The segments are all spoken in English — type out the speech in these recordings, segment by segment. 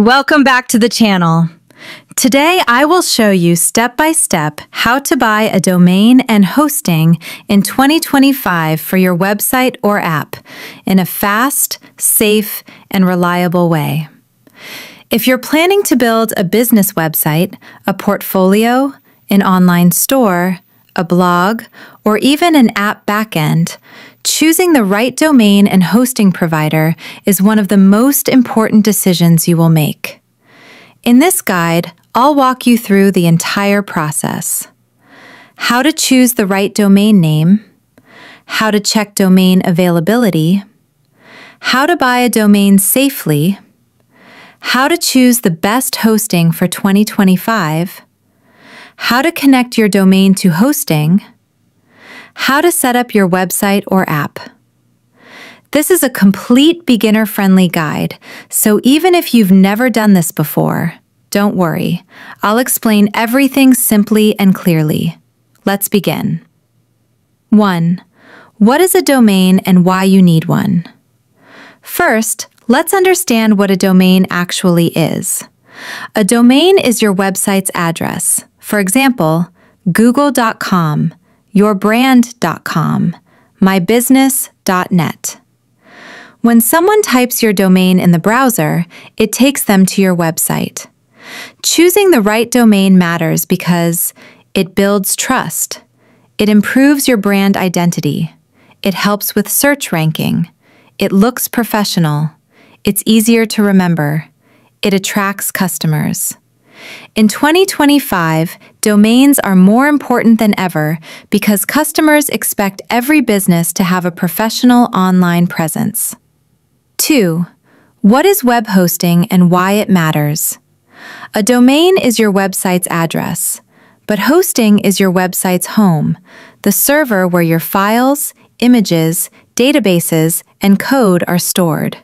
Welcome back to the channel. Today I will show you step by step how to buy a domain and hosting in 2025 for your website or app in a fast, safe, and reliable way. If you're planning to build a business website, a portfolio, an online store, a blog, or even an app backend, choosing the right domain and hosting provider is one of the most important decisions you will make. In this guide, I'll walk you through the entire process. How to choose the right domain name, how to check domain availability, how to buy a domain safely, how to choose the best hosting for 2025, how to connect your domain to hosting, how to set up your website or app. This is a complete beginner friendly guide, so even if you've never done this before, don't worry. I'll explain everything simply and clearly. Let's begin. 1. What is a domain and why you need one? First, let's understand what a domain actually is. A domain is your website's address. For example, google.com, yourbrand.com, mybusiness.net. When someone types your domain in the browser, it takes them to your website. Choosing the right domain matters because it builds trust, it improves your brand identity, it helps with search ranking, it looks professional, it's easier to remember, it attracts customers. In 2025, domains are more important than ever because customers expect every business to have a professional online presence. 2. What is web hosting and why it matters? A domain is your website's address, but hosting is your website's home, the server where your files, images, databases, and code are stored.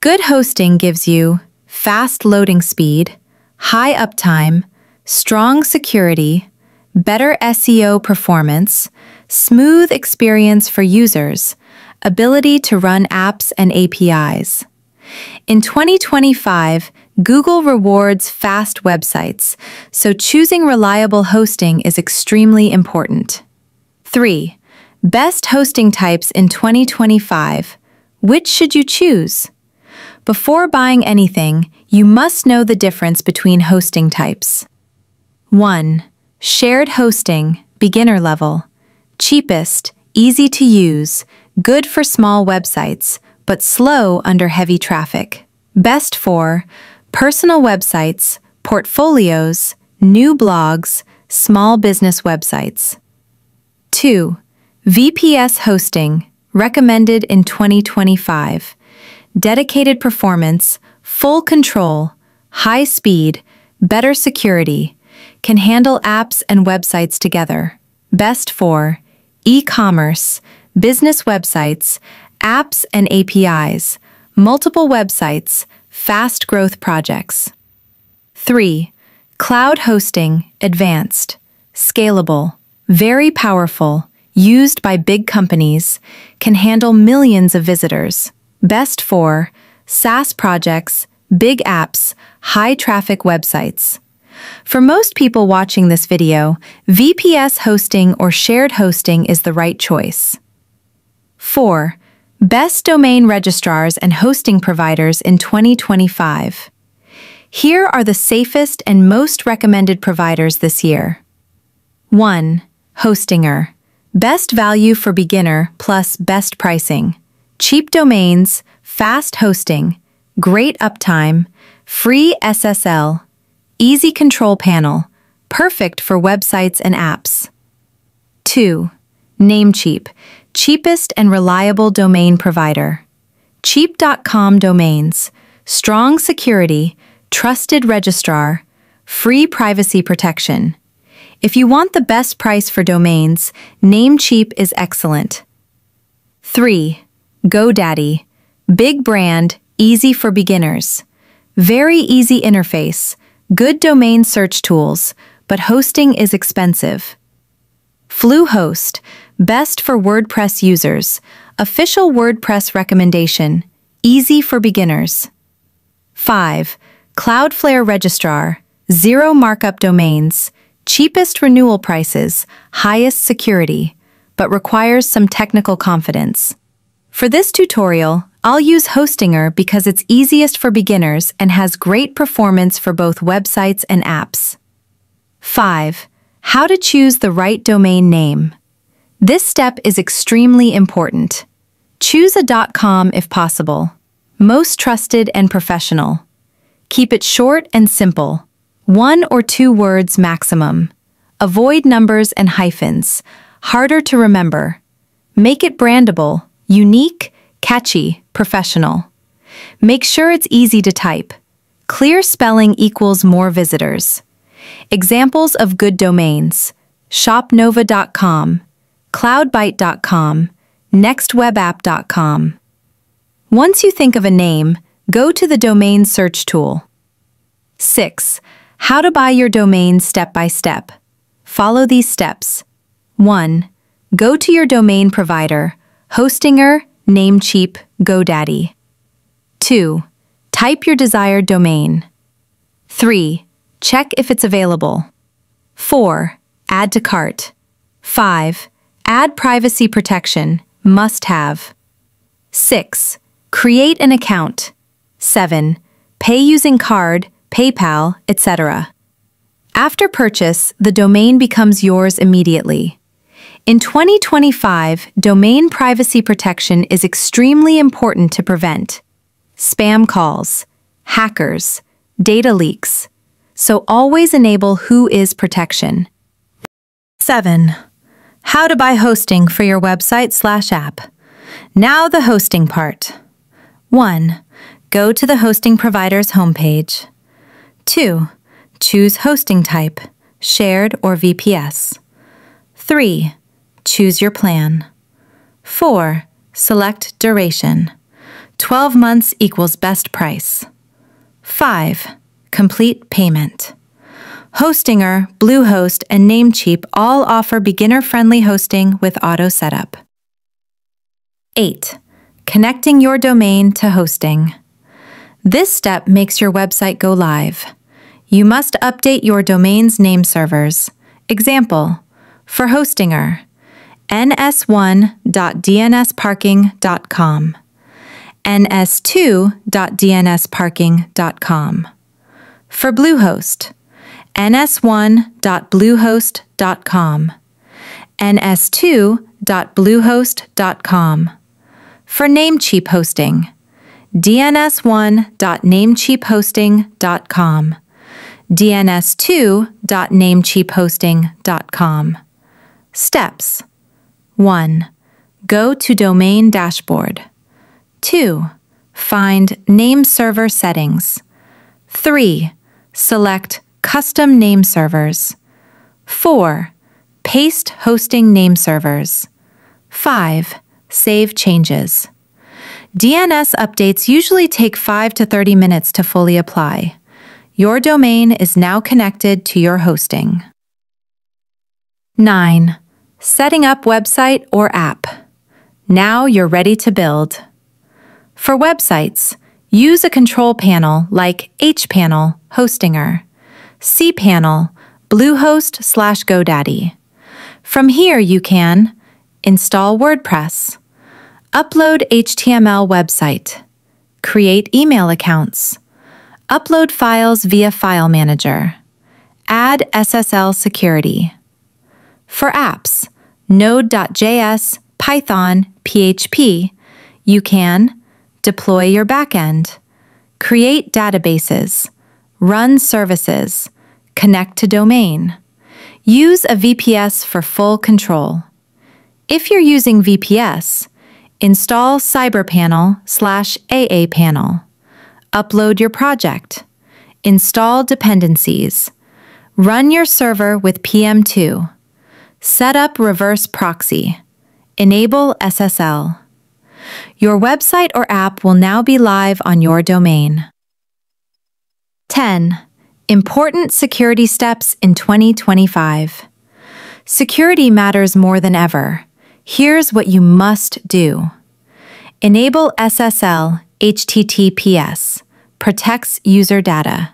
Good hosting gives you fast loading speed, high uptime, strong security, better SEO performance, smooth experience for users, ability to run apps and APIs. In 2025, Google rewards fast websites, so choosing reliable hosting is extremely important. 3. Best hosting types in 2025. Which should you choose? Before buying anything, you must know the difference between hosting types. 1. Shared hosting, beginner level. Cheapest, easy to use, good for small websites, but slow under heavy traffic. Best for personal websites, portfolios, new blogs, small business websites. 2. VPS hosting, recommended in 2025 dedicated performance, full control, high speed, better security, can handle apps and websites together. Best for e commerce, business websites, apps and APIs, multiple websites, fast growth projects. 3. Cloud hosting, advanced, scalable, very powerful, used by big companies, can handle millions of visitors. Best for SaaS projects, big apps, high traffic websites. For most people watching this video, VPS hosting or shared hosting is the right choice. 4. Best domain registrars and hosting providers in 2025. Here are the safest and most recommended providers this year. 1. Hostinger. Best value for beginner plus best pricing cheap domains, fast hosting, great uptime, free SSL, easy control panel, perfect for websites and apps. 2. Namecheap, cheapest and reliable domain provider. Cheap.com domains, strong security, trusted registrar, free privacy protection. If you want the best price for domains, Namecheap is excellent. 3. GoDaddy. Big brand, easy for beginners. Very easy interface, good domain search tools, but hosting is expensive. Bluehost, best for WordPress users. Official WordPress recommendation, easy for beginners. 5. Cloudflare Registrar, zero markup domains, cheapest renewal prices, highest security, but requires some technical confidence. For this tutorial, I'll use Hostinger because it's easiest for beginners and has great performance for both websites and apps. 5. How to choose the right domain name. This step is extremely important. Choose a .com if possible. Most trusted and professional. Keep it short and simple. One or two words maximum. Avoid numbers and hyphens. Harder to remember. Make it brandable, unique, catchy, professional. Make sure it's easy to type. Clear spelling equals more visitors. Examples of good domains shopnova.com, cloudbyte.com, nextwebapp.com. Once you think of a name, go to the domain search tool. 6. How to buy your domain step by step. Follow these steps. 1. Go to your domain provider, Hostinger, Namecheap, GoDaddy. 2. Type your desired domain. 3. Check if it's available. 4. Add to cart. 5. Add privacy protection. Must have. 6. Create an account. 7. Pay using card, PayPal, etc. After purchase, the domain becomes yours immediately. In 2025, domain privacy protection is extremely important to prevent spam calls, hackers, data leaks, so always enable WHOIS protection. 7. How to buy hosting for your website slash app. Now the hosting part. 1. Go to the hosting provider's homepage. 2. Choose hosting type, shared or VPS. 3. Choose your plan. 4. Select duration. 12 months equals best price. 5. Complete payment. Hostinger, Bluehost, and Namecheap all offer beginner-friendly hosting with auto setup. 8. Connecting your domain to hosting. This step makes your website go live. You must update your domain's name servers. Example, for Hostinger, ns1.dnsparking.com, ns2.dnsparking.com. For Bluehost, ns1.bluehost.com, ns2.bluehost.com. For Namecheap hosting, dns1.namecheaphosting.com, dns2.namecheaphosting.com. Steps 1. Go to Domain Dashboard. 2. Find Name Server Settings. 3. Select Custom Name Servers. 4. Paste Hosting Name Servers. 5. Save changes. DNS updates usually take 5 to 30 minutes to fully apply. Your domain is now connected to your hosting. 9. Setting up website or app. Now you're ready to build. For websites, use a control panel like hPanel, Hostinger, cPanel, Bluehost slash GoDaddy. From here you can install WordPress, upload HTML website, create email accounts, upload files via File Manager, add SSL security. For apps, Node.js, Python, PHP, you can deploy your backend, create databases, run services, connect to domain. Use a VPS for full control. If you're using VPS, install CyberPanel slash aaPanel. Upload your project. Install dependencies. Run your server with PM2. Set up reverse proxy. Enable SSL. Your website or app will now be live on your domain. 10. Important security steps in 2025. Security matters more than ever. Here's what you must do. Enable SSL HTTPS protects user data.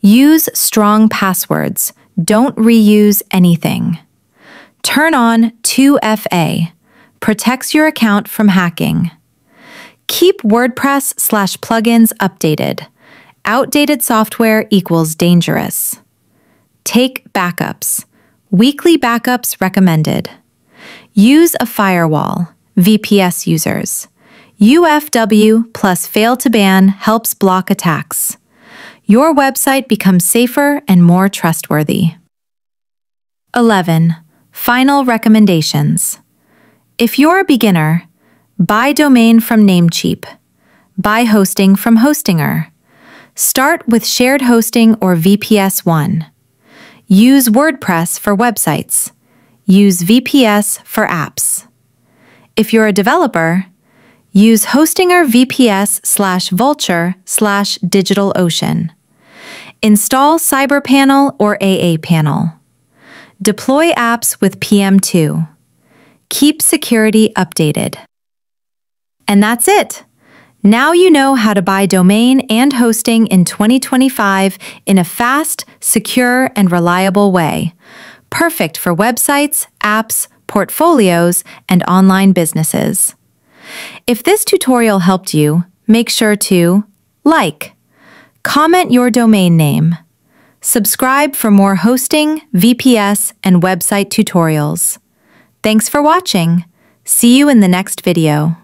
Use strong passwords. Don't reuse anything. Turn on 2FA. Protects your account from hacking. Keep WordPress slash plugins updated. Outdated software equals dangerous. Take backups. Weekly backups recommended. Use a firewall. VPS users. UFW plus Fail2Ban helps block attacks. Your website becomes safer and more trustworthy. 11. Final recommendations. If you're a beginner, buy domain from Namecheap. Buy hosting from Hostinger. Start with shared hosting or VPS 1. Use WordPress for websites. Use VPS for apps. If you're a developer, use Hostinger VPS slash Vultr slash DigitalOcean. Install CyberPanel or aaPanel. Deploy apps with PM2. Keep security updated. And that's it. Now you know how to buy domain and hosting in 2025 in a fast, secure, and reliable way. Perfect for websites, apps, portfolios, and online businesses. If this tutorial helped you, make sure to like, comment your domain name, subscribe for more hosting, VPS, and website tutorials. Thanks for watching. See you in the next video.